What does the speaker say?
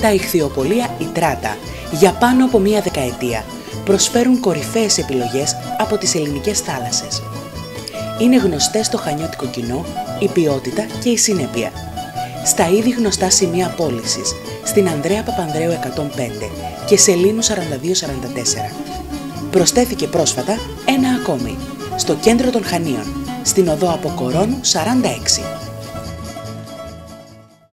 τα ηχθειοπολία Ιτράτα για πάνω από μία δεκαετία προσφέρουν κορυφαίες επιλογές από τις ελληνικές θάλασσες. Είναι γνωστές στο χανιώτικο κοινό η ποιότητα και η συνέπεια. Στα ήδη γνωστά σημεία πώληση στην Ανδρέα Παπανδρέου 105 και Σελήνου 4244. Προσθέθηκε πρόσφατα ένα ακόμη, στο κέντρο των Χανίων, στην οδό Αποκορώνου 46.